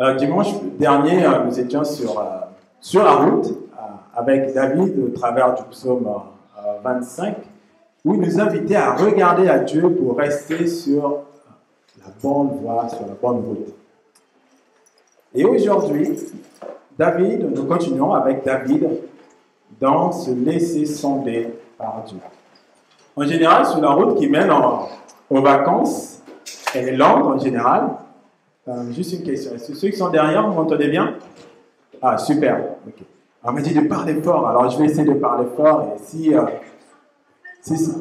Alors, dimanche dernier, euh, nous étions sur, euh, sur la route euh, avec David au travers du psaume euh, 25, où il nous invitait à regarder à Dieu pour rester sur la bonne voie, sur la bonne route. Et aujourd'hui, David, nous continuons avec David dans se laisser sonder par Dieu. En général, sur la route qui mène en- aux vacances, elle est longue en général. Euh, juste une question. Est-ce que ceux qui sont derrière, vous m'entendez bien? Ah, super. Ok. On m'a dit de parler fort, alors je vais essayer de parler fort. Euh, si, si-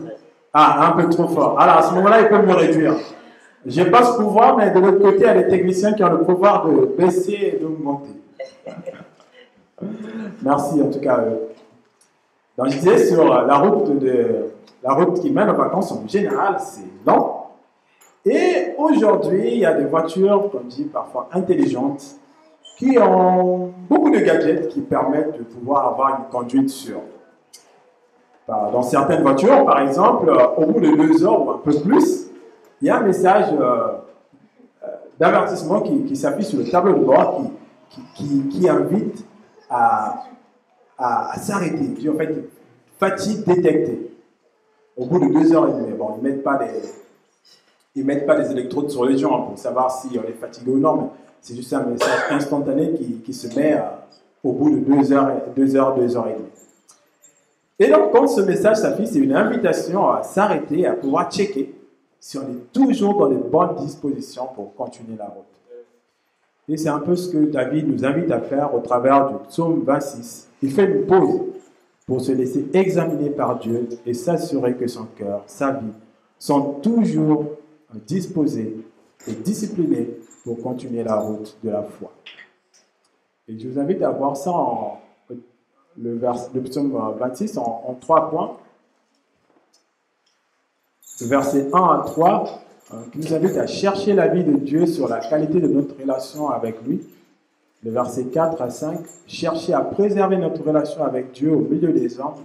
Ah, un peu trop fort. Alors à ce moment-là, ils peuvent me réduire. Je n'ai pas ce pouvoir, mais de l'autre côté, il y a des techniciens qui ont le pouvoir de baisser et d'augmenter. Merci en tout cas. euh. Donc, je disais sur la route, de, la route qui mène aux vacances en général, c'est lent. Et aujourd'hui, il y a des voitures, comme dit parfois intelligentes, qui ont beaucoup de gadgets qui permettent de pouvoir avoir une conduite sûre. Bah, Dans certaines voitures, par exemple, euh, au bout de deux heures ou un peu plus, il y a un message euh, euh, d'avertissement qui, qui s'affiche sur le tableau de bord qui, invite à, à, à s'arrêter. En fait fatigue détectée. Au bout de deux heures et demie, bon, ils ne mettent pas des, ils mettent pas des électrodes sur les gens pour savoir si on est fatigué ou non, mais c'est juste un message instantané qui, qui se met euh, au bout de deux heures, deux heures, deux heures et demie. Et donc, quand ce message s'affiche, c'est une invitation à s'arrêter, à pouvoir checker si on est toujours dans les bonnes dispositions pour continuer la route. Et c'est un peu ce que David nous invite à faire au travers du psaume 26. Il fait une pause pour se laisser examiner par Dieu et s'assurer que son cœur, sa vie, sont toujours disposés et disciplinés pour continuer la route de la foi. Et je vous invite à voir ça en le, vers, le psaume 26 en, trois points. Le verset 1 à 3 euh, qui nous invite à chercher la vie de Dieu sur la qualité de notre relation avec lui. Le verset 4 à 5, chercher à préserver notre relation avec Dieu au milieu des hommes.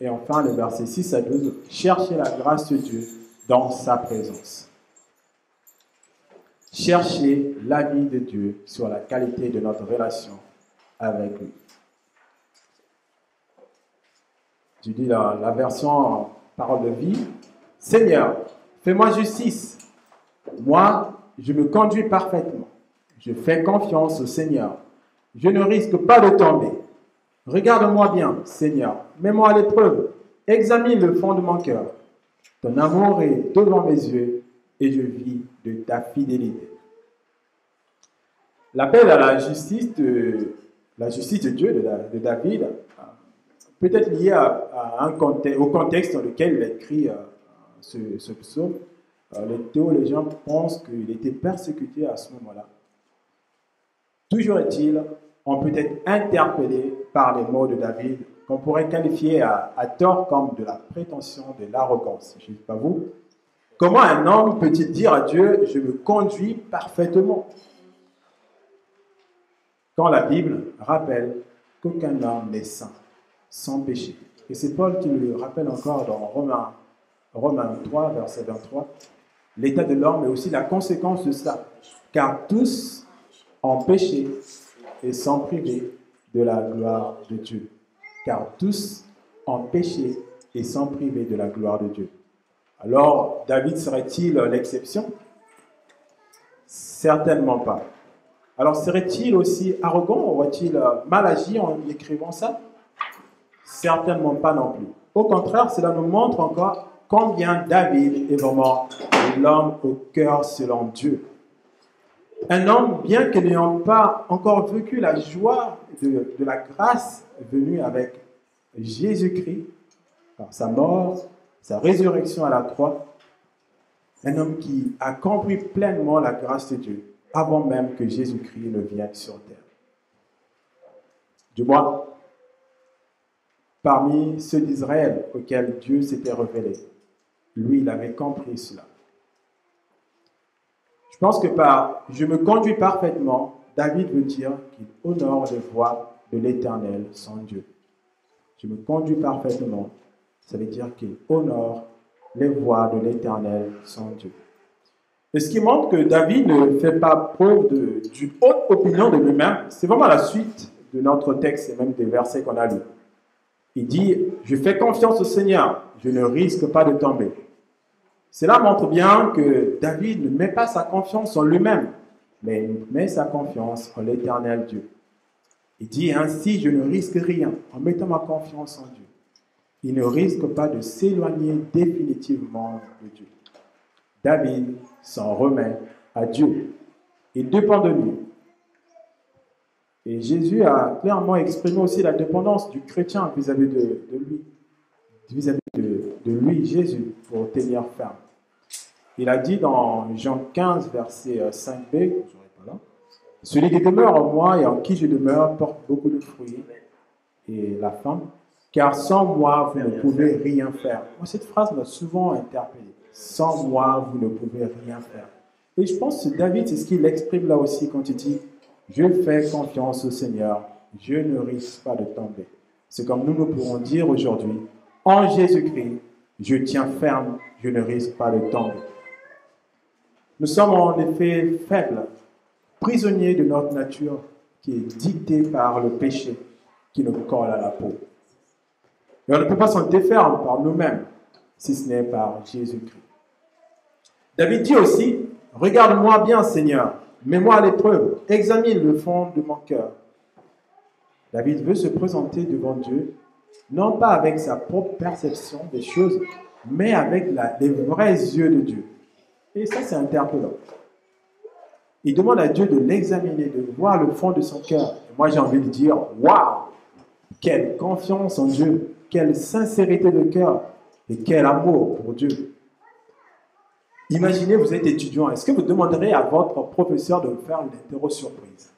Et enfin, le verset 6 à 12, chercher la grâce de Dieu dans sa présence. Chercher la vie de Dieu sur la qualité de notre relation avec lui. Je dis la version parole de vie. Seigneur, fais-moi justice. Moi, je me conduis parfaitement. Je fais confiance au Seigneur. Je ne risque pas de tomber. Regarde-moi bien, Seigneur. Mets-moi à l'épreuve. Examine le fond de mon cœur. Ton amour est devant mes yeux et je vis de ta fidélité. L'appel à la justice de, la justice de Dieu, de, David, euh, peut être lié au contexte dans lequel il a écrit euh, ce, ce psaume. Euh, les théologiens pensent qu'il était persécuté à ce moment-là. Toujours est-il, on peut être interpellé par les mots de David qu'on pourrait qualifier à, tort comme de la prétention, de l'arrogance. Je ne sais pas vous. Comment un homme peut-il dire à Dieu, je me conduis parfaitement Quand la Bible rappelle qu'aucun homme n'est saint, sans péché. Et c'est Paul qui le rappelle encore dans Romains, Romains 3, verset 23. L'état de l'homme est aussi la conséquence de cela. Car tous ont péché et sont privés de la gloire de Dieu. Car tous ont péché et sont privés de la gloire de Dieu. Alors, David serait-il l'exception? Certainement pas. Alors, serait-il aussi arrogant Aurait-il euh, mal agi en écrivant ça? Certainement pas non plus. Au contraire, cela nous montre encore combien David est vraiment l'homme au cœur selon Dieu. Un homme, bien que n'ayant pas encore vécu la joie de, la grâce venue avec Jésus-Christ, par sa mort, sa résurrection à la croix, un homme qui a compris pleinement la grâce de Dieu avant même que Jésus-Christ ne vienne sur terre. Du moins, parmi ceux d'Israël auxquels Dieu s'était révélé, lui, il avait compris cela. Je pense que par je me conduis parfaitement, David veut dire qu'il honore les voies de l'Éternel, son Dieu. Je me conduis parfaitement, ça veut dire qu'il honore les voies de l'Éternel, son Dieu. Et ce qui montre que David ne fait pas preuve d'une haute opinion de lui-même, c'est vraiment la suite de notre texte et même des versets qu'on a lus. Il dit, je fais confiance au Seigneur, je ne risque pas de tomber. Cela montre bien que David ne met pas sa confiance en lui-même, mais il met sa confiance en l'éternel Dieu. Il dit ainsi, je ne risque rien en mettant ma confiance en Dieu. Il ne risque pas de s'éloigner définitivement de Dieu. David s'en remet à Dieu. Il dépend de lui. Et Jésus a clairement exprimé aussi la dépendance du chrétien vis-à-vis de, lui, vis-à-vis de, lui, Jésus, pour tenir ferme. Il a dit dans Jean 15, verset 5b, celui qui demeure en moi et en qui je demeure porte beaucoup de fruits. Et la femme, car sans moi, vous ne pouvez rien faire. Cette phrase m'a souvent interpellé. Sans moi, vous ne pouvez rien faire. Et je pense que David, c'est ce qu'il exprime là aussi quand il dit je fais confiance au Seigneur, je ne risque pas de tomber. C'est comme nous nous pourrons dire aujourd'hui, en Jésus-Christ, je tiens ferme, je ne risque pas de tomber. Nous sommes en effet faibles, prisonniers de notre nature qui est dictée par le péché qui nous colle à la peau. Et on ne peut pas s'en défaire par nous-mêmes, si ce n'est par Jésus-Christ. David dit aussi, regarde-moi bien Seigneur, Mets-moi à l'épreuve, examine le fond de mon cœur. David veut se présenter devant Dieu, non pas avec sa propre perception des choses, mais avec les vrais yeux de Dieu. Et ça, c'est interpellant. Il demande à Dieu de l'examiner, de voir le fond de son cœur. moi, j'ai envie de dire, waouh, quelle confiance en Dieu, quelle sincérité de cœur et quel amour pour Dieu. Imaginez, vous êtes étudiant. Est-ce que vous demanderez à votre professeur de vous faire une interro surprise?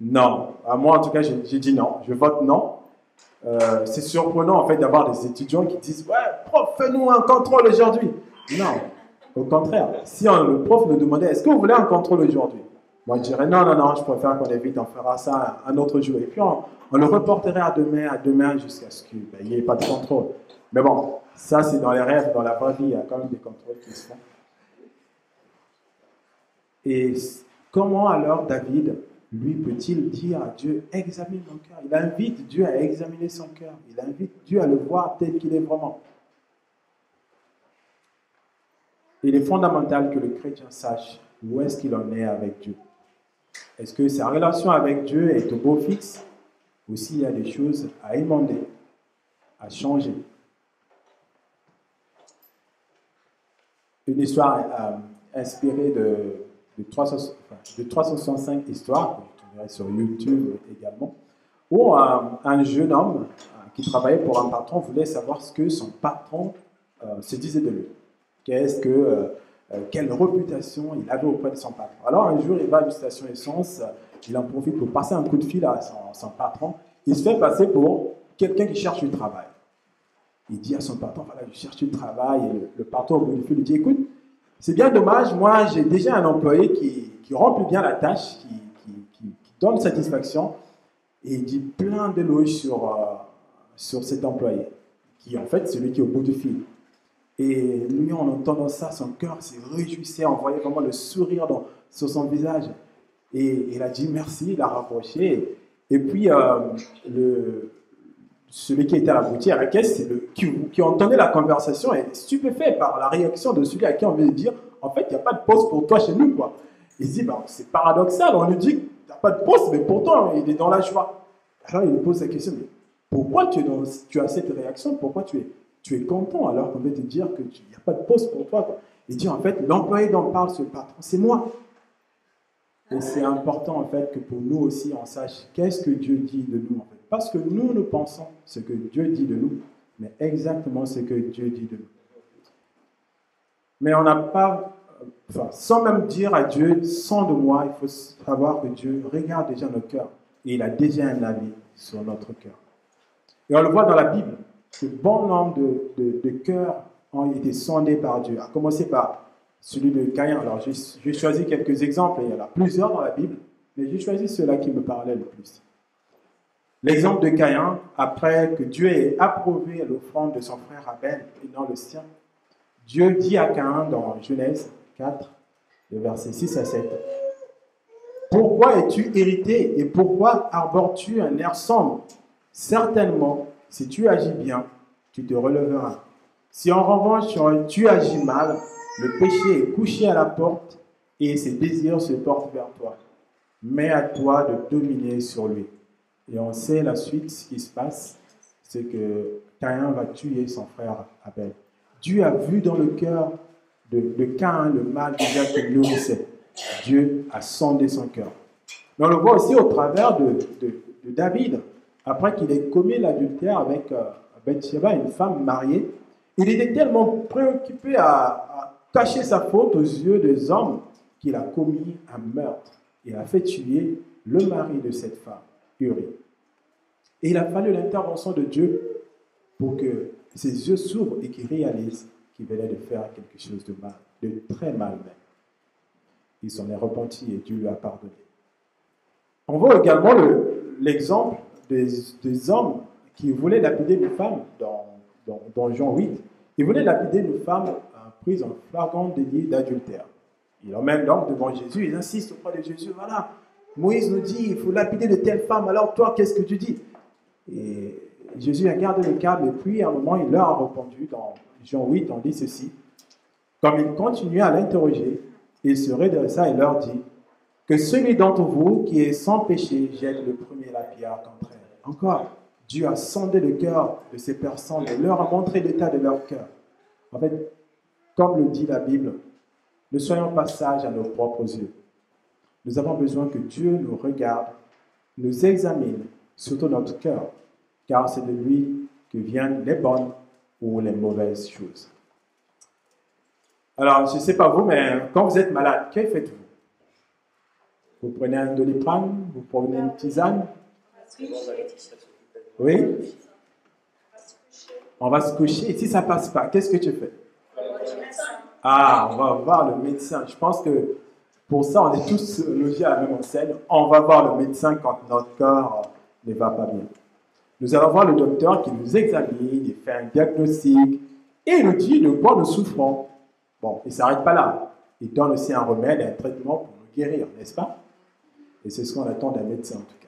Non. Moi, en tout cas, j'ai dit non. Je vote non. Euh, c'est surprenant, en fait, d'avoir des étudiants qui disent Ouais, prof, fais-nous un contrôle aujourd'hui. Non. Au contraire, si le prof nous demandait Est-ce que vous voulez un contrôle aujourd'hui? Moi, je dirais Non, non, non, je préfère qu'on évite, on fera ça un autre jour. Et puis, on, le reporterait à demain, à demain, jusqu'à ce qu'il n'y ait pas de contrôle. Mais bon, ça, c'est dans les rêves, dans la vraie vie, il y a quand même des contrôles qui se font. Et comment alors David, lui, peut-il dire à Dieu, examine mon cœur? Il invite Dieu à examiner son cœur. Il invite Dieu à le voir tel qu'il est vraiment. Il est fondamental que le chrétien sache où est-ce qu'il en est avec Dieu. Est-ce que sa relation avec Dieu est au beau fixe ou s'il y a des choses à émonder, à changer? Une histoire euh, inspirée de, de, 365 histoires, que vous trouverez sur YouTube également, où euh, un jeune homme euh, qui travaillait pour un patron voulait savoir ce que son patron se disait de lui. Qu'est-ce que, quelle réputation il avait auprès de son patron. Alors un jour, il va à une station essence, il en profite pour passer un coup de fil à son, son patron. Il se fait passer pour quelqu'un qui cherche du travail. Il dit à son patron, voilà, je cherche du travail. Et le, patron au bout du fil lui dit, écoute, c'est bien dommage, moi j'ai déjà un employé qui, qui remplit bien la tâche, qui, qui, donne satisfaction. Et il dit plein d'éloges sur, euh, sur cet employé, qui en fait celui qui est au bout du fil. Et lui, en entendant ça, son cœur s'est réjouissait, on voyait vraiment le sourire sur son visage. Et il a dit merci, il a rapproché. Et puis, euh, celui qui était à la boutique, à la qui, qui, entendait la conversation est stupéfait par la réaction de celui à qui on veut dire en fait, il n'y a pas de poste pour toi chez nous. Quoi. Il se dit bah, c'est paradoxal, on lui dit n'y a pas de poste, mais pourtant il est dans la joie. Alors il lui pose la question mais pourquoi tu, tu as cette réaction? Pourquoi tu es, tu es content alors qu'on veut te dire qu'il n'y a pas de poste pour toi quoi. Il dit en fait l'employé dont parle ce patron, c'est moi. Et c'est important en fait que pour nous aussi on sache qu'est-ce que Dieu dit de nous. Parce que nous, nous pensons ce que Dieu dit de nous, mais exactement ce que Dieu dit de nous. Mais on n'a pas, enfin, sans même dire à Dieu, sans de moi, il faut savoir que Dieu regarde déjà nos cœurs et il a déjà un avis sur notre cœur. Et on le voit dans la Bible, que bon nombre de, de, cœurs ont été sondés par Dieu, à commencer par celui de Caïn. Alors j'ai choisi quelques exemples, il y en a plusieurs dans la Bible, mais j'ai choisi ceux-là qui me parlaient le plus. L'exemple de Caïn, après que Dieu ait approuvé l'offrande de son frère Abel et non le sien, Dieu dit à Cain dans Genèse 4, le verset 6 à 7, Pourquoi es-tu irrité et pourquoi arbores-tu un air sombre? Certainement, si tu agis bien, tu te relèveras. Si en revanche tu agis mal, le péché est couché à la porte et ses désirs se portent vers toi. Mais à toi de dominer sur lui. Et on sait la suite, ce qui se passe, c'est que Caïn va tuer son frère Abel. Dieu a vu dans le cœur de, Caïn le mal déjà qu'il nourrissait. Dieu a sondé son cœur. Mais on le voit aussi au travers de, David. Après qu'il ait commis l'adultère avec euh, Bathsheba, une femme mariée, il était tellement préoccupé à, cacher sa faute aux yeux des hommes qu'il a commis un meurtre et a fait tuer le mari de cette femme, Uri. Et il a fallu l'intervention de Dieu pour que ses yeux s'ouvrent et qu'il réalise qu'il venait de faire quelque chose de mal, de très mal même. Il s'en est repenti et Dieu lui a pardonné. On voit également l'exemple des, hommes qui voulaient lapider une femme dans, dans, dans Jean 8. Ils voulaient lapider une femme prise en flagrant délit d'adultère. Ils l'emmènent donc devant Jésus, ils insistent auprès de Jésus, voilà, Moïse nous dit, il faut lapider de telle femme, alors toi, qu'est-ce que tu dis? Et Jésus a gardé le câble, et puis à un moment, il leur a répondu, dans Jean 8, on dit ceci, comme il continuait à l'interroger, il se redressa et leur dit, que celui d'entre vous qui est sans péché jette le premier la pierre contre. Encore, Dieu a sondé le cœur de ces personnes et leur a montré l'état de leur cœur. En fait, comme le dit la Bible, ne soyons pas sages à nos propres yeux. Nous avons besoin que Dieu nous regarde, nous examine, surtout notre cœur, car c'est de lui que viennent les bonnes ou les mauvaises choses. Alors, je ne sais pas vous, mais quand vous êtes malade, que faites-vous? Vous prenez un doliprane Vous prenez une tisane? Oui On va se coucher. Et si ça ne passe pas, qu'est-ce que tu fais? Ah, on va voir le médecin. Je pense que pour ça, on est tous logés à la même enseigne. On va voir le médecin quand notre corps ne va pas bien. Nous allons voir le docteur qui nous examine, il fait un diagnostic et il nous dit de quoi nous souffrons. Bon, il ne s'arrête pas là. Il donne aussi un remède et un traitement pour nous guérir, n'est-ce pas? Et c'est ce qu'on attend d'un médecin en tout cas.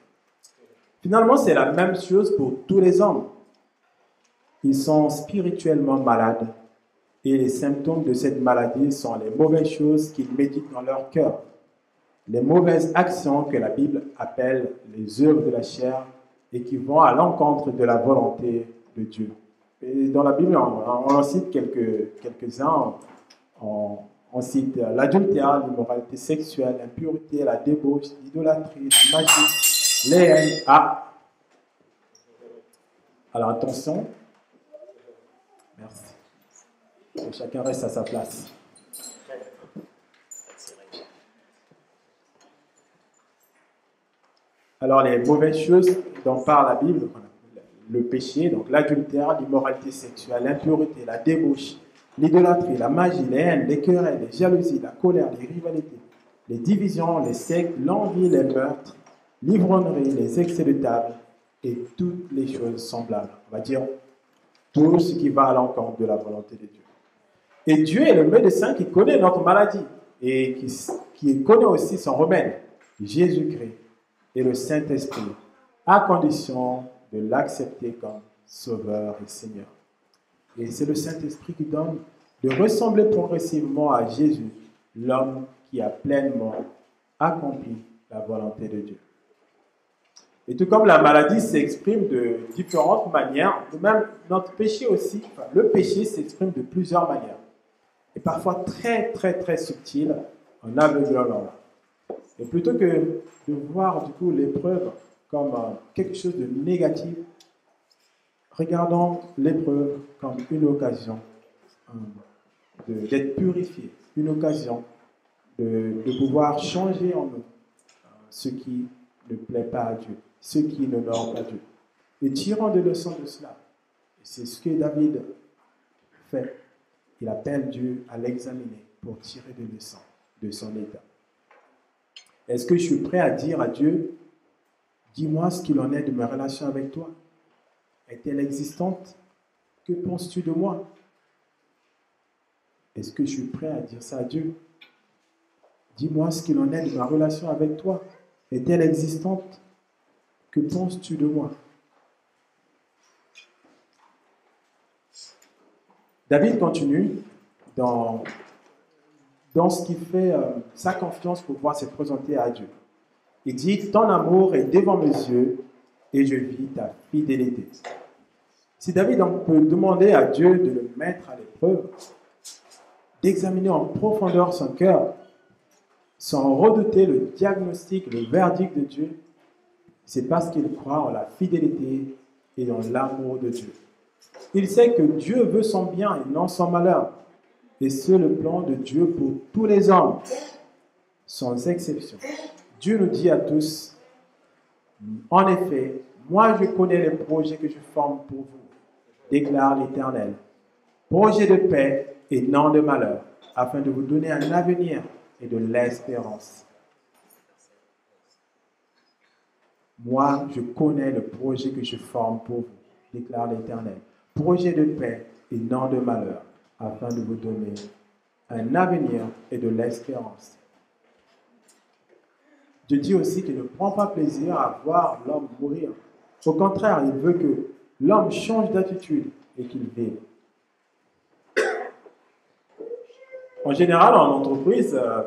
Finalement, c'est la même chose pour tous les hommes. Ils sont spirituellement malades et les symptômes de cette maladie sont les mauvaises choses qu'ils méditent dans leur cœur, les mauvaises actions que la Bible appelle les œuvres de la chair et qui vont à l'encontre de la volonté de Dieu. Et dans la Bible, on, en cite quelques, quelques-uns. On, cite l'adultère, l'immoralité sexuelle, l'impureté, la débauche, l'idolâtrie, la magie, les haines. Ah Alors attention. Merci. chacun reste à sa place. Alors les mauvaises choses dont parle la Bible, le péché, donc l'adultère, l'immoralité sexuelle, l'impureté, la débauche, l'idolâtrie, la magie, les haines, les querelles, les jalousies, la colère, les rivalités, les divisions, les sectes, l'envie, les meurtres, l'ivrognerie, les excès de table et toutes les choses semblables. On va dire tout ce qui va à l'encontre de la volonté de Dieu. Et Dieu est le médecin qui connaît notre maladie et qui, qui connaît aussi son remède, Jésus-Christ et le Saint-Esprit, à condition de l'accepter comme Sauveur et Seigneur. Et c'est le Saint-Esprit qui donne de ressembler progressivement à Jésus, l'homme qui a pleinement accompli la volonté de Dieu. Et tout comme la maladie s'exprime de différentes manières, même notre péché aussi, le péché s'exprime de plusieurs manières. Et parfois très, très, très subtil, en aveuglant et plutôt que de voir du coup l'épreuve comme euh, quelque chose de négatif, regardons l'épreuve comme une occasion euh, d'être purifié, une occasion de, pouvoir changer en nous euh, ce qui ne plaît pas à Dieu, ce qui ne honore pas Dieu. Et tirant des leçons de cela, c'est ce que David fait. Il appelle Dieu à l'examiner pour tirer des leçons de son état. Est-ce que je suis prêt à dire à Dieu, dis-moi ce qu'il en est de ma relation avec toi? Est-elle existante? Que penses-tu de moi? Est-ce que je suis prêt à dire ça à Dieu? Dis-moi ce qu'il en est de ma relation avec toi. Est-elle existante? Penses-tu de moi? David continue dans, dans ce qui fait euh, sa confiance pour pouvoir se présenter à Dieu. Il dit, ton amour est devant mes yeux et je vis ta fidélité. Si David peut demander à Dieu de le mettre à l'épreuve, d'examiner en profondeur son cœur, sans redouter le diagnostic, le verdict de Dieu, c'est parce qu'il croit en la fidélité et en l'amour de Dieu. Il sait que Dieu veut son bien et non son malheur. Et c'est le plan de Dieu pour tous les hommes, sans exception. Dieu nous dit à tous, en effet, moi je connais les projets que je forme pour vous, déclare l'Éternel. Projet de paix et non de malheur, afin de vous donner un avenir et de l'espérance. Moi, je connais le projet que je forme pour vous, déclare l'Éternel. Projet de paix et non de malheur, afin de vous donner un avenir et de l'espérance. Dieu dit aussi qu'il ne prend pas plaisir à voir l'homme mourir. Au contraire, il veut que l'homme change d'attitude et qu'il vive. En général, en entreprise, euh,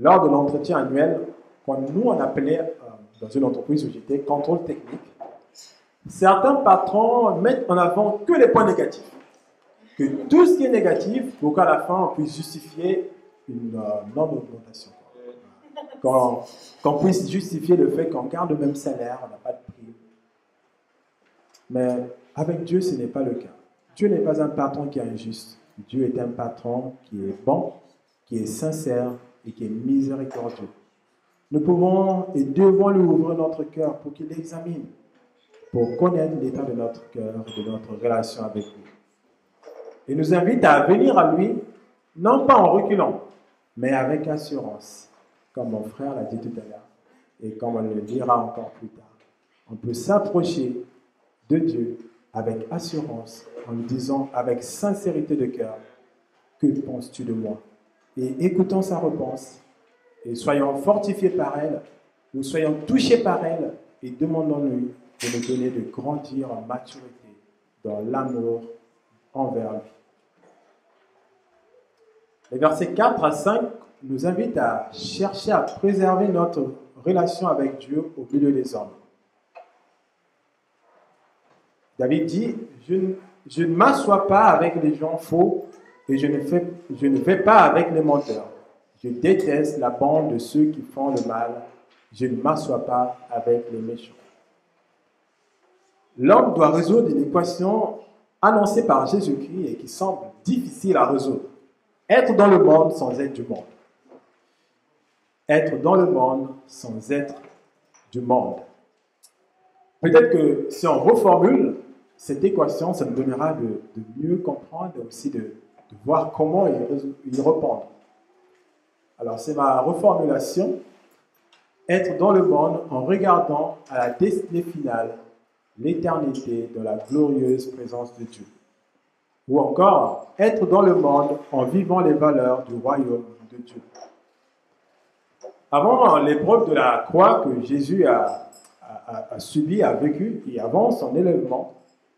lors de l'entretien annuel, quand nous on appelait euh, dans une entreprise où j'étais contrôle technique, certains patrons mettent en avant que les points négatifs. Que tout ce qui est négatif, pour qu'à la fin on puisse justifier une euh, non-augmentation. Qu'on puisse justifier le fait qu'on garde le même salaire, on n'a pas de prix. Mais avec Dieu, ce n'est pas le cas. Dieu n'est pas un patron qui est injuste. Dieu est un patron qui est bon, qui est sincère et qui est miséricordieux. Nous pouvons et devons lui ouvrir notre cœur pour qu'il l'examine, pour connaître l'état de notre cœur et de notre relation avec lui. Il nous invite à venir à lui, non pas en reculant, mais avec assurance, comme mon frère l'a dit tout à l'heure, et comme on le dira encore plus tard. On peut s'approcher de Dieu avec assurance en lui disant avec sincérité de cœur, que penses-tu de moi? Et écoutons sa réponse et soyons fortifiés par elle, ou soyons touchés par elle et demandons-lui de nous donner de grandir en maturité dans l'amour envers lui. Les versets 4 à 5 nous invitent à chercher à préserver notre relation avec Dieu au milieu des hommes. David dit, je, ne m'assois pas avec les gens faux et je ne vais pas avec les menteurs. Je déteste la bande de ceux qui font le mal. Je ne m'assois pas avec les méchants. L'homme doit résoudre une équation annoncée par Jésus-Christ et qui semble difficile à résoudre. Être dans le monde sans être du monde. Être dans le monde sans être du monde. Peut-être que si on reformule cette équation, ça nous donnera de, mieux comprendre et aussi de, voir comment y, répondre. Alors, c'est ma reformulation. Être dans le monde en regardant à la destinée finale, l'éternité de la glorieuse présence de Dieu. Ou encore, être dans le monde en vivant les valeurs du royaume de Dieu. Avant l'épreuve de la croix que Jésus a, a, a subi, a vécu, et avant son élèvement,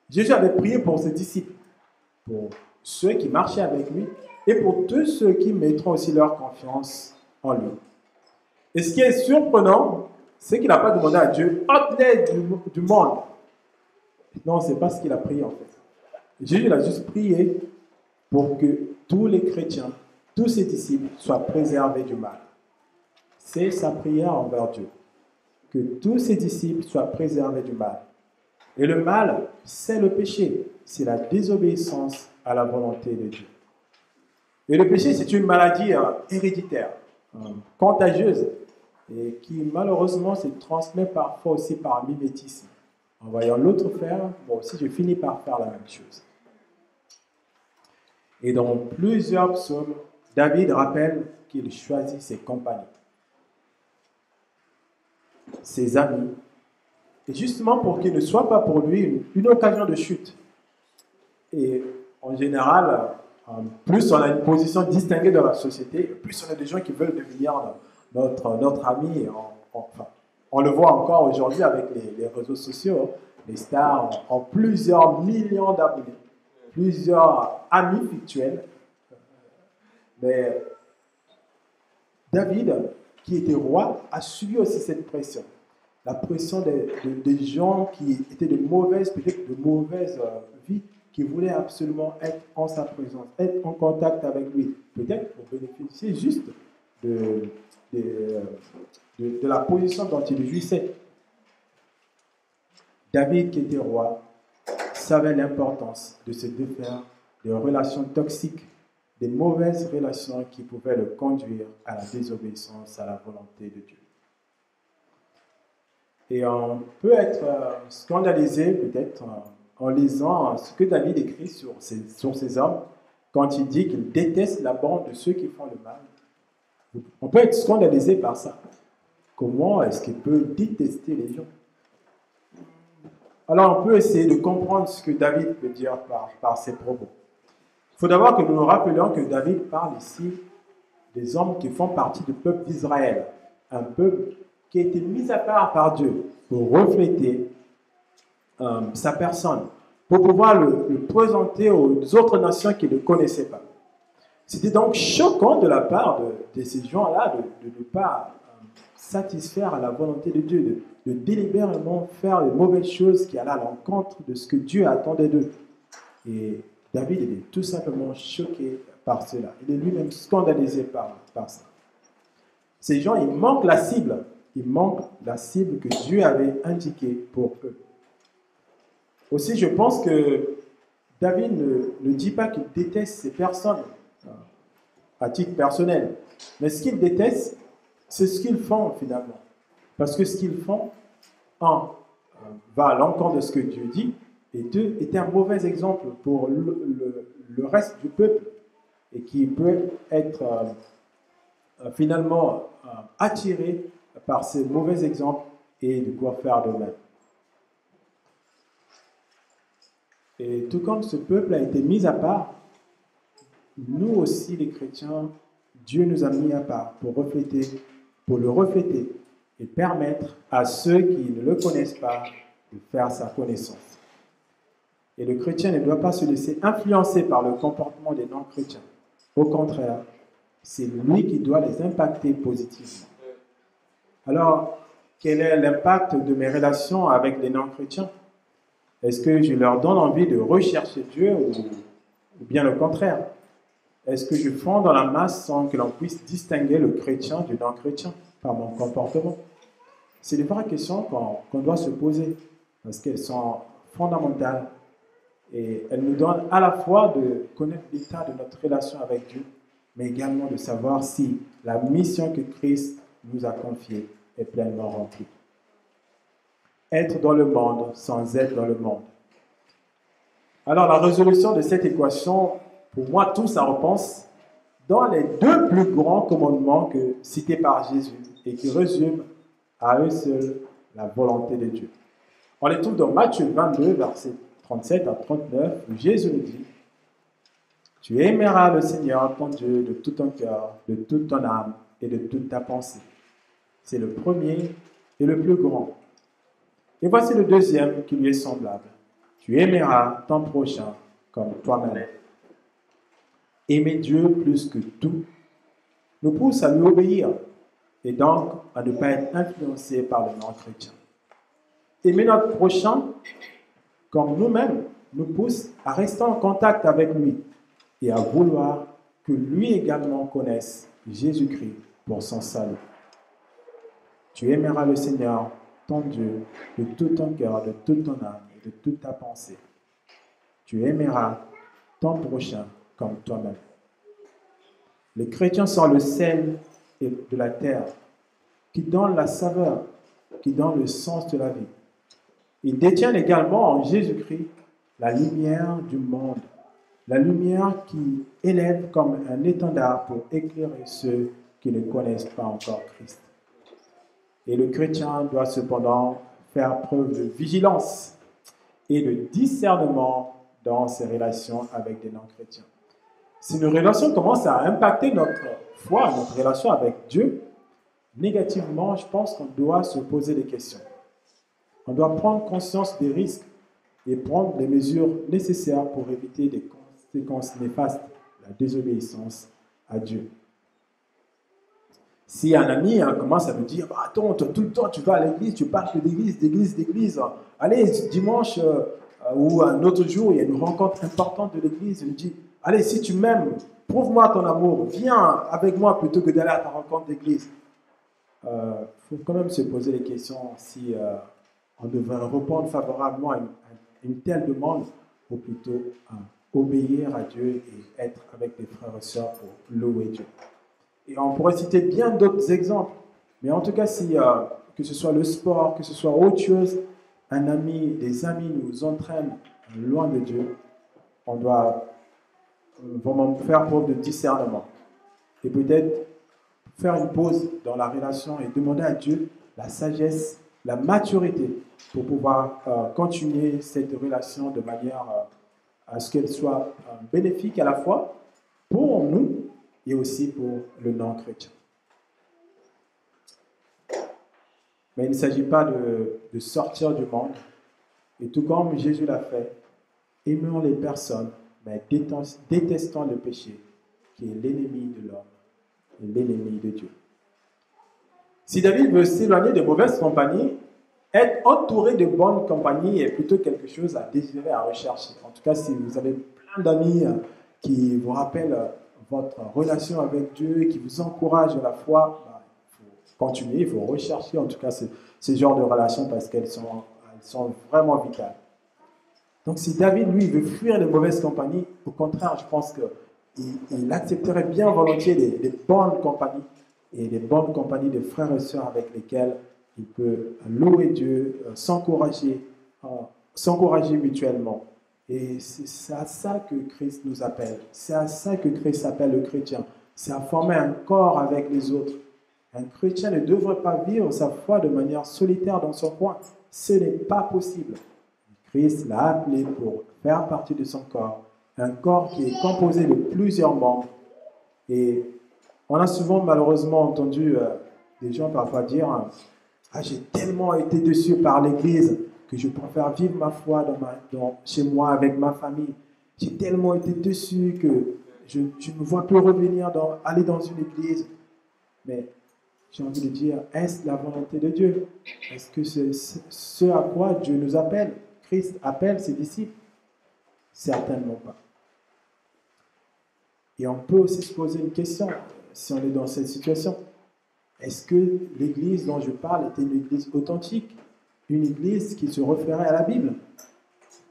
Jésus avait prié pour ses disciples, pour ceux qui marchaient avec lui et pour tous ceux qui mettront aussi leur confiance en lui. Et ce qui est surprenant, c'est qu'il n'a pas demandé à Dieu, ôte-les du, monde. Non, ce n'est pas ce qu'il a prié en fait. Jésus a juste prié pour que tous les chrétiens, tous ses disciples soient préservés du mal. C'est sa prière envers Dieu. Que tous ses disciples soient préservés du mal. Et le mal, c'est le péché, c'est la désobéissance à la volonté de Dieu. Et le péché, c'est une maladie euh, héréditaire, euh, contagieuse, et qui malheureusement se transmet parfois aussi par mimétisme. En voyant l'autre faire, moi aussi je finis par faire la même chose. Et dans plusieurs psaumes, David rappelle qu'il choisit ses compagnons, ses amis, et justement pour qu'il ne soit pas pour lui une, occasion de chute. Et en général, plus on a une position distinguée dans la société, plus on a des gens qui veulent devenir notre, notre ami. enfin, on le voit encore aujourd'hui avec les, réseaux sociaux. Les stars ont plusieurs millions d'abonnés, plusieurs amis fictuels. Mais David, qui était roi, a subi aussi cette pression. La pression des, des gens qui étaient de mauvaises, peut-être de mauvaises euh, vies, qui voulaient absolument être en sa présence, être en contact avec lui, peut-être pour bénéficier juste de, de, la position dont il jouissait. David, qui était roi, savait l'importance de se défaire des relations toxiques, des mauvaises relations qui pouvaient le conduire à la désobéissance à la volonté de Dieu. Et on peut être euh, scandalisé peut-être en lisant ce que David écrit sur ses hommes quand il dit qu'il déteste la bande de ceux qui font le mal. On peut être scandalisé par ça. Comment est-ce qu'il peut détester les gens? Alors on peut essayer de comprendre ce que David peut dire par, par ses propos. Il faut d'abord que nous nous rappelions que David parle ici des hommes qui font partie du peuple d'Israël, un peuple qui a été mis à part par Dieu pour refléter euh, sa personne, pour pouvoir le, présenter aux autres nations qui ne connaissaient pas. C'était donc choquant de la part de, ces gens-là de, ne pas euh, satisfaire à la volonté de Dieu, de, délibérément faire les mauvaises choses qui allaient à l'encontre de ce que Dieu attendait d'eux. Et David il est tout simplement choqué par cela. Il est lui-même scandalisé par, par ça. Ces gens, ils manquent la cible il manque la cible que Dieu avait indiquée pour eux. Aussi, je pense que David ne, dit pas qu'il déteste ces personnes euh, à titre personnel, mais ce qu'il déteste, c'est ce qu'ils font finalement. Parce que ce qu'ils font, un, euh, va à l'encontre de ce que Dieu dit, et deux, est un mauvais exemple pour le, reste du peuple, et qui peut être euh, finalement attiré par ces mauvais exemples et de quoi faire de même. Et tout comme ce peuple a été mis à part, nous aussi les chrétiens, Dieu nous a mis à part pour refléter, pour le refléter et permettre à ceux qui ne le connaissent pas de faire sa connaissance. Et le chrétien ne doit pas se laisser influencer par le comportement des non-chrétiens. Au contraire, c'est lui qui doit les impacter positivement. Alors, quel est l'impact de mes relations avec les non-chrétiens? Est-ce que je leur donne envie de rechercher Dieu ou, bien le contraire? Est-ce que je fonds dans la masse sans que l'on puisse distinguer le chrétien du non-chrétien par mon comportement? C'est des vraies questions qu'on doit se poser parce qu'elles sont fondamentales et elles nous donnent à la fois de connaître l'état de notre relation avec Dieu, mais également de savoir si la mission que Christ nous a confié est pleinement rempli. Être dans le monde sans être dans le monde. Alors la résolution de cette équation, pour moi, tout ça repense dans les deux plus grands commandements que, cités par Jésus et qui résument à eux seuls la volonté de Dieu. On les trouve dans Matthieu 22, versets 37 à 39, où Jésus nous dit Tu aimeras le Seigneur ton Dieu de tout ton cœur, de toute ton âme et de toute ta pensée. C'est le premier et le plus grand. Et voici le deuxième qui lui est semblable. Tu aimeras ton prochain comme toi-même. Aimer Dieu plus que tout nous pousse à lui obéir et donc à ne pas être influencé par le non-chrétien. Aimer notre prochain comme nous-mêmes nous pousse à rester en contact avec lui et à vouloir que lui également connaisse Jésus-Christ pour son salut. Tu aimeras le Seigneur, ton Dieu, de tout ton cœur, de toute ton âme et de toute ta pensée. Tu aimeras ton prochain comme toi-même. Les chrétiens sont le sel de la terre qui donne la saveur, qui donne le sens de la vie. Ils détiennent également en Jésus-Christ la lumière du monde, la lumière qui élève comme un étendard pour éclairer ceux qui ne connaissent pas encore Christ. Et le chrétien doit cependant faire preuve de vigilance et de discernement dans ses relations avec des non-chrétiens. Si nos relations commencent à impacter notre foi, notre relation avec Dieu, négativement, je pense qu'on doit se poser des questions. On doit prendre conscience des risques et prendre les mesures nécessaires pour éviter des conséquences néfastes, la désobéissance à Dieu. Si un ami hein, commence à me dire bah, Attends, tout le temps tu vas à l'église, tu parles d'église, d'église, d'église, allez, dimanche euh, ou un autre jour, il y a une rencontre importante de l'église, je lui dis Allez, si tu m'aimes, prouve-moi ton amour, viens avec moi plutôt que d'aller à ta rencontre d'église. Il euh, faut quand même se poser les questions si euh, on devrait répondre favorablement à une, telle demande ou plutôt obéir à Dieu et être avec des frères et sœurs pour louer Dieu. Et on pourrait citer bien d'autres exemples. Mais en tout cas, si, euh, que ce soit le sport, que ce soit autre chose, un ami, des amis nous entraînent loin de Dieu, on doit vraiment faire preuve de discernement. Et peut-être faire une pause dans la relation et demander à Dieu la sagesse, la maturité pour pouvoir euh, continuer cette relation de manière euh, à ce qu'elle soit bénéfique à la fois pour nous et aussi pour le non-chrétien. Mais il ne s'agit pas de, sortir du monde. Et tout comme Jésus l'a fait, aimons les personnes, mais détestons le péché, qui est l'ennemi de l'homme l'ennemi de Dieu. Si David veut s'éloigner de mauvaises compagnies, être entouré de bonnes compagnies est plutôt quelque chose à désirer, à rechercher. En tout cas, si vous avez plein d'amis qui vous rappellent votre relation avec Dieu et qui vous encourage à la foi, bah, il faut continuer, il faut rechercher en tout cas ce, genre de relations parce qu'elles sont, elles sont vraiment vitales. Donc si David, lui, veut fuir les mauvaises compagnies, au contraire, je pense qu'il il accepterait bien volontiers les, bonnes compagnies et les bonnes compagnies de frères et sœurs avec lesquels il peut louer Dieu, euh, s'encourager, euh, s'encourager mutuellement. Et c'est à ça que Christ nous appelle. C'est à ça que Christ appelle le chrétien. C'est à former un corps avec les autres. Un chrétien ne devrait pas vivre sa foi de manière solitaire dans son coin. Ce n'est pas possible. Christ l'a appelé pour faire partie de son corps. Un corps qui est composé de plusieurs membres. Et on a souvent malheureusement entendu euh, des gens parfois dire Ah, j'ai tellement été déçu par l'Église que je préfère vivre ma foi chez moi avec ma famille. J'ai tellement été déçu que je, ne vois plus revenir dans, aller dans une église. Mais j'ai envie de dire, est-ce la volonté de Dieu? Est-ce que c'est ce à quoi Dieu nous appelle? Christ appelle ses disciples? Certainement pas. Et on peut aussi se poser une question si on est dans cette situation. Est-ce que l'église dont je parle était une église authentique? Une église qui se référait à la Bible?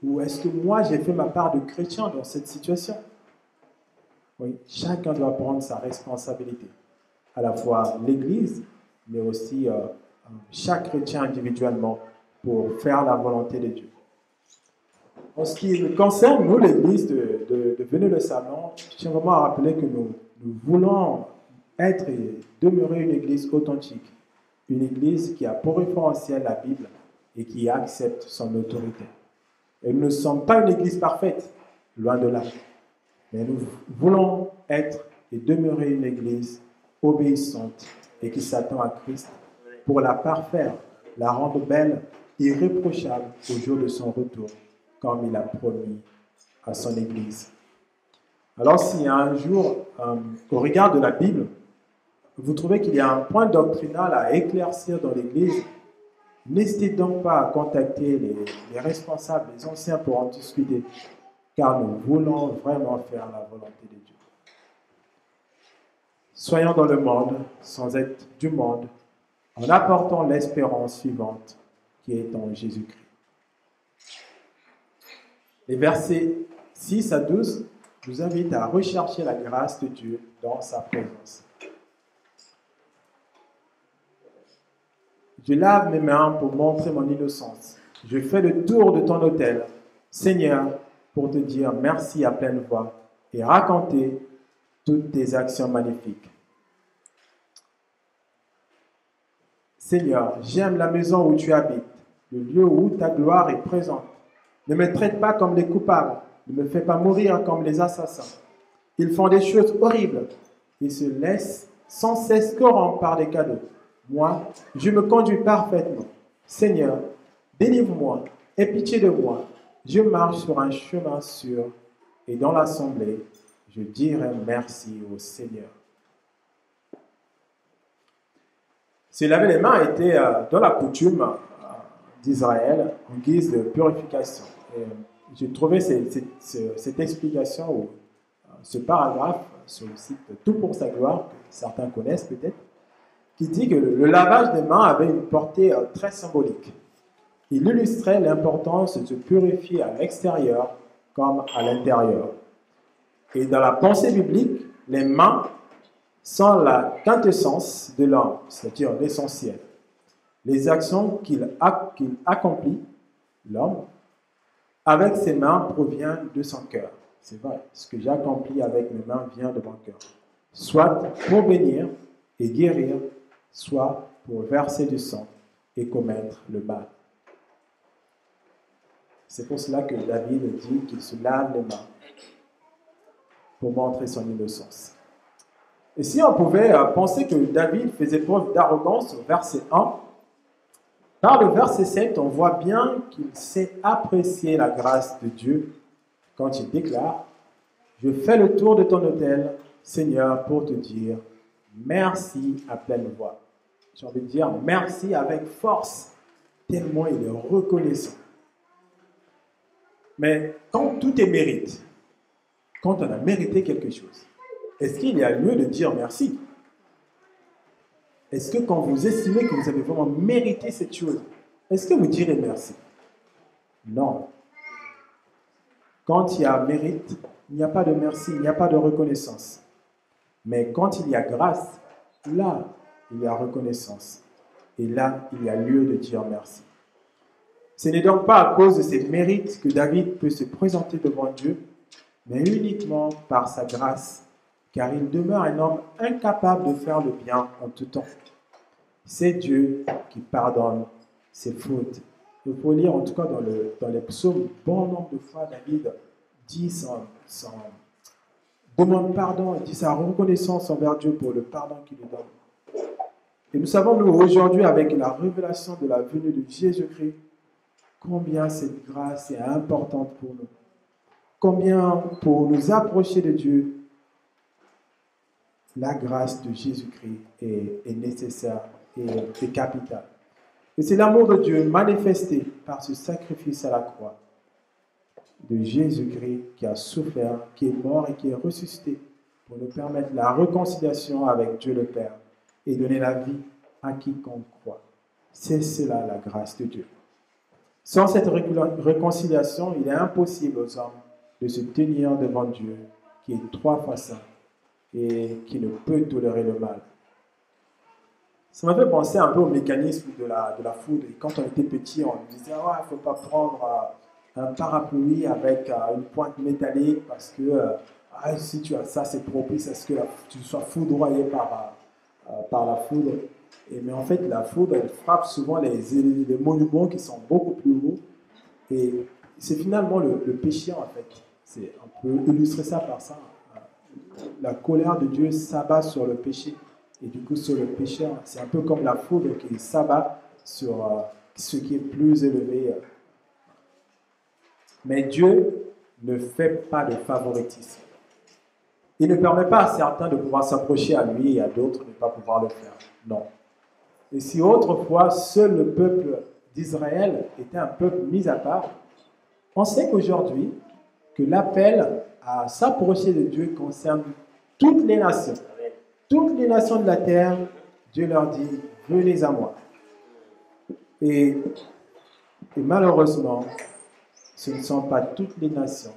Ou est-ce que moi j'ai fait ma part de chrétien dans cette situation? Oui, chacun doit prendre sa responsabilité. À la fois l'Église, mais aussi euh, chaque chrétien individuellement pour faire la volonté de Dieu. En ce qui nous concerne, nous, l'Église de, de, de le Salon, je tiens vraiment à rappeler que nous, nous voulons être et demeurer une Église authentique, une Église qui a pour référentiel la Bible et qui accepte son autorité. Et nous ne sommes pas une Église parfaite, loin de là. Mais nous voulons être et demeurer une Église obéissante et qui s'attend à Christ pour la parfaire, la rendre belle, irréprochable au jour de son retour, comme il a promis à son Église. Alors a un jour, euh, au regard de la Bible, vous trouvez qu'il y a un point doctrinal à éclaircir dans l'Église N'hésitez donc pas à contacter les, responsables, les anciens pour en discuter, car nous voulons vraiment faire la volonté de Dieu. Soyons dans le monde sans être du monde, en apportant l'espérance suivante qui est en Jésus-Christ. Les versets 6 à 12 nous invitent à rechercher la grâce de Dieu dans sa présence. Je lave mes mains pour montrer mon innocence. Je fais le tour de ton hôtel, Seigneur, pour te dire merci à pleine voix et raconter toutes tes actions magnifiques. Seigneur, j'aime la maison où tu habites, le lieu où ta gloire est présente. Ne me traite pas comme des coupables, ne me fais pas mourir comme les assassins. Ils font des choses horribles. Ils se laissent sans cesse corrompre par des cadeaux. Moi, je me conduis parfaitement. Seigneur, délivre-moi, aie pitié de moi. Je marche sur un chemin sûr et dans l'assemblée, je dirai merci au Seigneur. Se laver les mains était euh, dans la coutume euh, d'Israël en guise de purification. Et j'ai trouvé cette, cette, explication ou euh, ce paragraphe sur le site Tout pour sa gloire, que certains connaissent peut-être, qui dit que le lavage des mains avait une portée très symbolique. Il illustrait l'importance de se purifier à l'extérieur comme à l'intérieur. Et dans la pensée biblique, les mains sont la quintessence de l'homme, c'est-à-dire l'essentiel. Les actions qu'il accomplit, l'homme, avec ses mains proviennent de son cœur. C'est vrai, ce que j'ai accompli avec mes mains vient de mon cœur. Soit pour bénir et guérir, soit pour verser du sang et commettre le mal. C'est pour cela que David dit qu'il se lave les mains pour montrer son innocence. Et si on pouvait euh, penser que David faisait preuve d'arrogance au verset 1, par le verset 7, on voit bien qu'il sait apprécier la grâce de Dieu quand il déclare Je fais le tour de ton hôtel, Seigneur, pour te dire merci à pleine voix. J'ai envie de dire merci avec force, tellement il est reconnaissant. Mais quand tout est mérite, quand on a mérité quelque chose, est-ce qu'il y a lieu de dire merci? Est-ce que quand vous estimez que vous avez vraiment mérité cette chose, est-ce que vous direz merci? Non. Quand il y a mérite, il n'y a pas de merci, il n'y a pas de reconnaissance. Mais quand il y a grâce, là, il y a reconnaissance. Et là, il y a lieu de dire merci. Ce n'est donc pas à cause de ses mérites que David peut se présenter devant Dieu, mais uniquement par sa grâce, car il demeure un homme incapable de faire le bien en tout temps. C'est Dieu qui pardonne ses fautes. Il faut lire en tout cas dans, le, dans les psaumes, bon nombre de fois David dit son, demande pardon, dit sa reconnaissance envers Dieu pour le pardon qu'il lui donne. Et nous savons, nous, aujourd'hui, avec la révélation de la venue de Jésus-Christ, combien cette grâce est importante pour nous. Combien pour nous approcher de Dieu, la grâce de Jésus-Christ est, nécessaire et, capitale. Et c'est l'amour de Dieu manifesté par ce sacrifice à la croix de Jésus-Christ qui a souffert, qui est mort et qui est ressuscité pour nous permettre la réconciliation avec Dieu le Père et donner la vie à quiconque croit. C'est cela la grâce de Dieu. Sans cette réconciliation, il est impossible aux hommes de se tenir devant Dieu, qui est trois fois saint et qui ne peut tolérer le mal. Ça m'a fait penser un peu au mécanisme de la, foudre. Quand on était petit, on disait ah, il ne faut pas prendre euh, un parapluie avec euh, une pointe métallique parce que euh, ah, si tu as ça, c'est propice à ce que tu sois foudroyé par, par la foudre mais en fait, la foudre, elle frappe souvent les, monuments qui sont beaucoup plus hauts. Et c'est finalement le, péché, en fait. C'est, on peut illustrer ça par ça. La colère de Dieu s'abat sur le péché. Et du coup, sur le pécheur, c'est un peu comme la foudre qui s'abat sur euh, ce qui est plus élevé. Mais Dieu ne fait pas de favoritisme. Il ne permet pas à certains de pouvoir s'approcher à lui et à d'autres de ne pas pouvoir le faire. Non. Et si autrefois seul le peuple d'Israël était un peuple mis à part, on sait qu'aujourd'hui, que l'appel à s'approcher de Dieu concerne toutes les nations. Toutes les nations de la terre, Dieu leur dit, venez à moi. Et, et malheureusement, ce ne sont pas toutes les nations,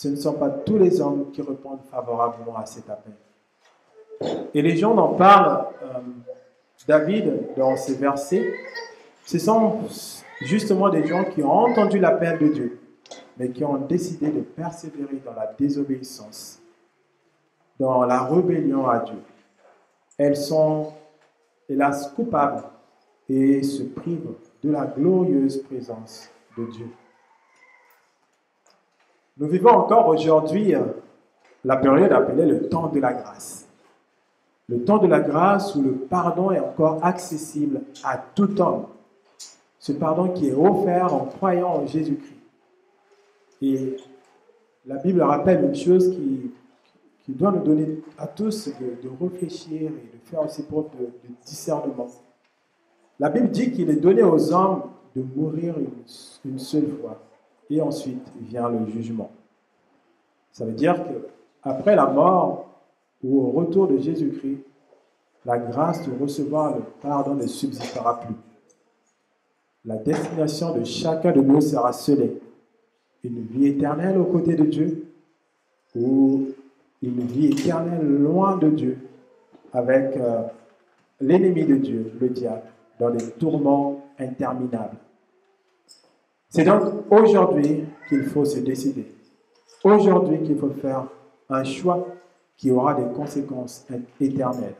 ce ne sont pas tous les hommes qui répondent favorablement à cet appel. Et les gens en parlent euh, David, dans ces versets, ce sont justement des gens qui ont entendu l'appel de Dieu, mais qui ont décidé de persévérer dans la désobéissance, dans la rébellion à Dieu. Elles sont, hélas, coupables et se privent de la glorieuse présence de Dieu. Nous vivons encore aujourd'hui la période appelée le temps de la grâce. Le temps de la grâce où le pardon est encore accessible à tout homme. Ce pardon qui est offert en croyant en Jésus-Christ. Et la Bible rappelle une chose qui, doit nous donner à tous de, réfléchir et de faire aussi preuve de, discernement. La Bible dit qu'il est donné aux hommes de mourir une seule fois et ensuite vient le jugement. Ça veut dire que après la mort ou au retour de Jésus-Christ, la grâce de recevoir le pardon ne subsistera plus. La destination de chacun de nous sera scellée. Une vie éternelle aux côtés de Dieu ou une vie éternelle loin de Dieu avec euh, l'ennemi de Dieu, le diable, dans des tourments interminables. C'est donc aujourd'hui qu'il faut se décider. Aujourd'hui qu'il faut faire un choix qui aura des conséquences éternelles.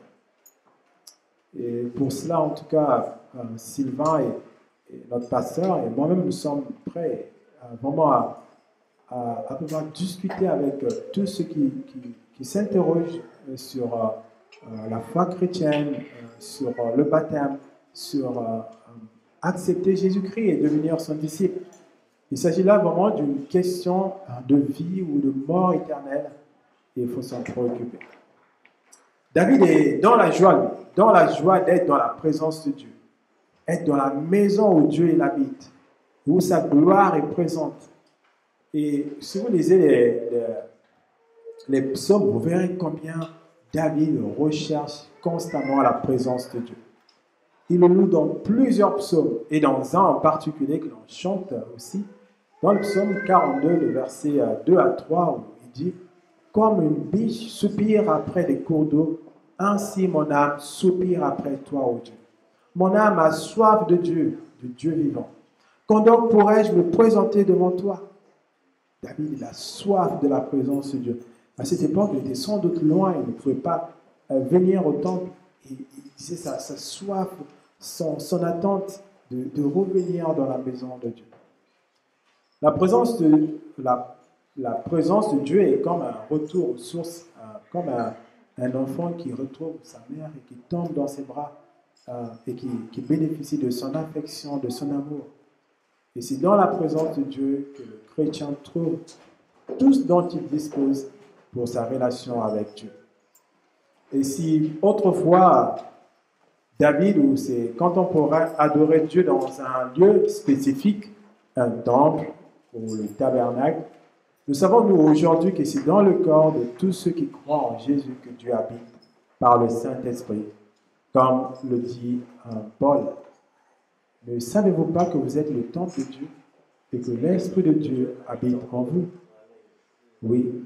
Et pour cela, en tout cas, euh, Sylvain et, notre pasteur et moi-même, nous sommes prêts à, vraiment à, pouvoir discuter avec euh, tous ceux qui, s'interrogent euh, sur la foi chrétienne, sur le baptême, sur accepter Jésus-Christ et devenir son disciple. Il s'agit là vraiment d'une question de vie ou de mort éternelle et il faut s'en préoccuper. David est dans la joie, dans la joie d'être dans la présence de Dieu, être dans la maison où Dieu habite, où sa gloire est présente. Et si vous lisez les, les, psaumes, vous verrez combien David recherche constamment la présence de Dieu. Il le loue dans plusieurs psaumes, et dans un en particulier que l'on chante aussi, dans le psaume 42, le verset 2 à 3, où il dit comme une biche soupire après des cours d'eau, ainsi mon âme soupire après toi, ô Dieu. Mon âme a soif de Dieu, de Dieu vivant. Quand donc pourrais-je me présenter devant toi? David, il a soif de la présence de Dieu. À cette époque, il était sans doute loin, il ne pouvait pas euh, venir au temple. il disait sa, sa soif, son, son attente de, de, revenir dans la maison de Dieu. La présence de la la présence de Dieu est comme un retour aux sources, comme un, enfant qui retrouve sa mère et qui tombe dans ses bras euh, et qui, bénéficie de son affection, de son amour. Et c'est dans la présence de Dieu que le chrétien trouve tout ce dont il dispose pour sa relation avec Dieu. Et si autrefois, David ou ses contemporains adoraient Dieu dans un lieu spécifique, un temple ou le tabernacle, nous savons, nous, aujourd'hui, que c'est dans le corps de tous ceux qui croient en Jésus que Dieu habite par le Saint-Esprit, comme le dit euh, Paul. Ne savez-vous pas que vous êtes le temple de Dieu et que l'Esprit de Dieu habite en vous? Oui,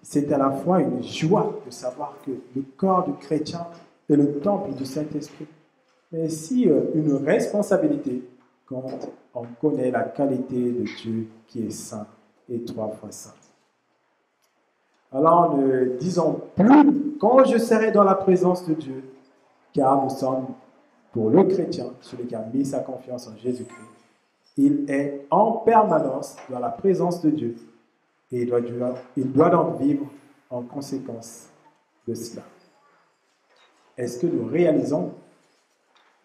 c'est à la fois une joie de savoir que le corps du chrétien est le temple du Saint-Esprit, mais aussi euh, une responsabilité quand on connaît la qualité de Dieu qui est saint et trois fois saint. Alors ne disons plus quand je serai dans la présence de Dieu, car nous sommes pour le chrétien, celui qui a mis sa confiance en Jésus-Christ. Il est en permanence dans la présence de Dieu et il doit, il doit donc vivre en conséquence de cela. Est-ce que nous réalisons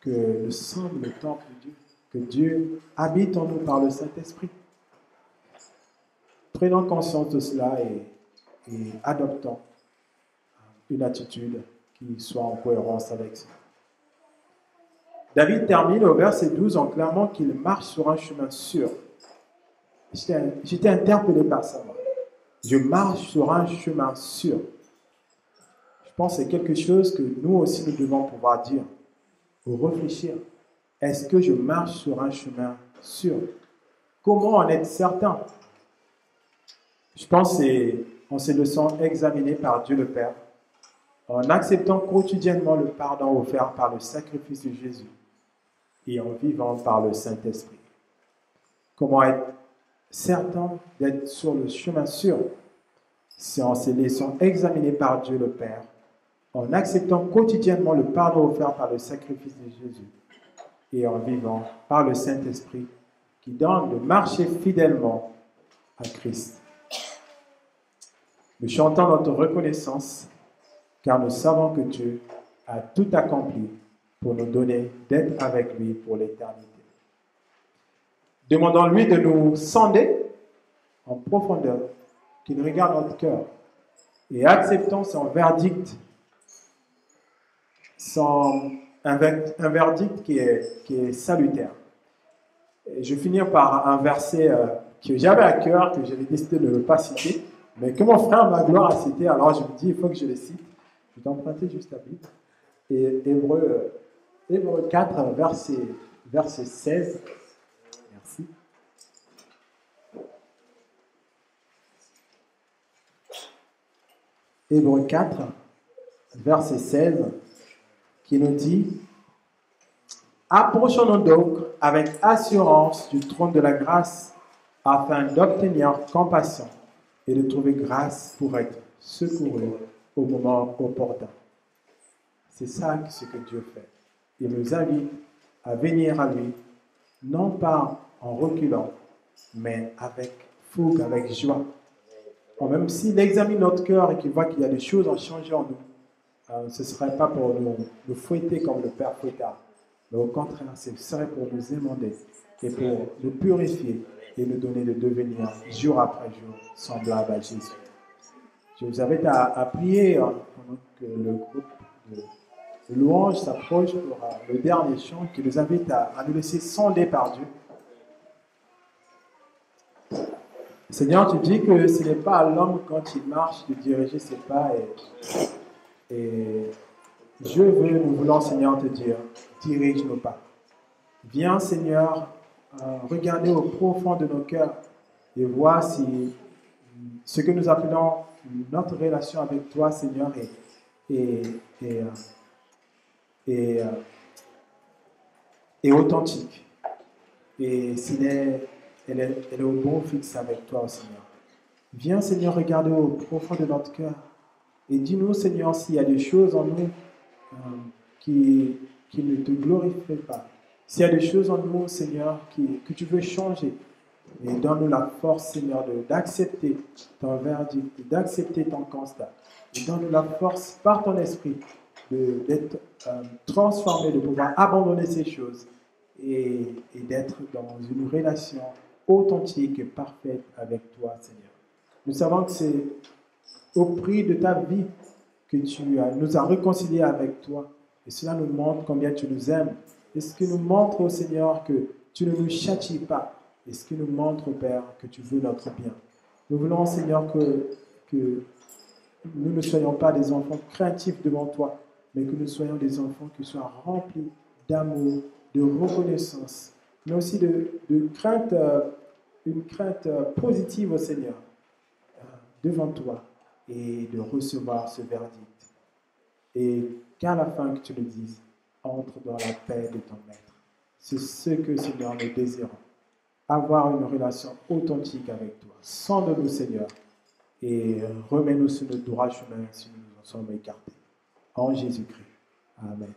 que nous sommes le temple de Dieu, que Dieu habite en nous par le Saint-Esprit? Prenons conscience de cela et, adoptons une attitude qui soit en cohérence avec ça. David termine au verset 12 en clamant qu'il marche sur un chemin sûr. J'étais interpellé par ça. Je marche sur un chemin sûr. Pense que c'est quelque chose que nous aussi nous devons pouvoir dire. Ou réfléchir. Est-ce que je marche sur un chemin sûr? Comment en être certain? Je pense qu'on se laissant examiner par Dieu le Père, en acceptant quotidiennement le pardon offert par le sacrifice de Jésus et en vivant par le Saint-Esprit. Comment être certain d'être sur le chemin sûr? C'est en se laissant examiner par Dieu le Père, en acceptant quotidiennement le pardon offert par le sacrifice de Jésus et en vivant par le Saint-Esprit qui donne de marcher fidèlement à Christ. Nous chantons notre reconnaissance car nous savons que Dieu a tout accompli pour nous donner d'être avec lui pour l'éternité. Demandons-lui de nous sonder en profondeur, qu'il regarde notre cœur et acceptons son verdict, son, un, verdict qui est, salutaire. Je vais finir par un verset euh, que j'avais à cœur, que j'avais décidé de ne pas citer, mais que mon frère Magloire a cité, alors je me dis, il faut que je le cite. Je vais t'emprunter juste la Bible. Et Hébreu, Hébreu 4, verset, verset 16. Merci. Hébreu 4, verset 16, qui nous dit Approchons-nous donc avec assurance du trône de la grâce afin d'obtenir compassion et de trouver grâce pour être secouru au moment opportun. C'est ça ce que Dieu fait. Il nous invite à venir à lui, non pas en reculant, mais avec fougue, avec joie. même s'il examine notre cœur et qu'il voit qu'il y a des choses à changer en nous, euh, ce ne serait pas pour nous, fouetter comme le Père fouetta, mais au contraire, ce serait pour nous émander et pour nous purifier et nous donner de devenir jour après jour semblable à Jésus. Je vous invite à, prier hein, pendant que le groupe de, louange s'approche pour euh, le dernier chant qui nous invite à, nous laisser sonder par Dieu. Seigneur, tu dis que ce n'est pas à l'homme quand il marche de diriger ses pas et, et je veux, nous voulons, Seigneur, te dire, dirige nos pas. Viens, Seigneur, euh, regarder au profond de nos cœurs et voir si ce que nous appelons notre relation avec toi, Seigneur, est, est, est, euh, authentique. Et s'il est, elle est, elle est au bon fixe avec toi, Seigneur. Viens, Seigneur, regarder au profond de notre cœur et dis-nous, Seigneur, s'il y a des choses en nous euh, qui, qui ne te glorifient pas. S'il y a des choses en nous, Seigneur, que tu veux changer, et donne-nous la force, Seigneur, d'accepter ton verdict, d'accepter ton constat. Et donne-nous la force par ton esprit d'être euh, transformé, de pouvoir abandonner ces choses et, et d'être dans une relation authentique et parfaite avec toi, Seigneur. Nous savons que c'est au prix de ta vie que tu nous as réconciliés avec toi. Et cela nous montre combien tu nous aimes. Et ce qui nous montre, Seigneur, que tu ne nous châties pas. Et ce qui nous montre, Père, que tu veux notre bien. Nous voulons, Seigneur, que, que nous ne soyons pas des enfants craintifs devant toi, mais que nous soyons des enfants qui soient remplis d'amour, de reconnaissance, mais aussi de, de crainte, euh, une crainte euh, positive Seigneur, euh, devant toi et de recevoir ce verdict. Et qu'à la fin que tu le dises, entre dans la paix de ton maître. C'est ce que, Seigneur, nous désirons. Avoir une relation authentique avec toi. Sans de nous, Seigneur. Et remets-nous sur notre droit chemin si nous nous en sommes écartés. En Jésus-Christ. Amen.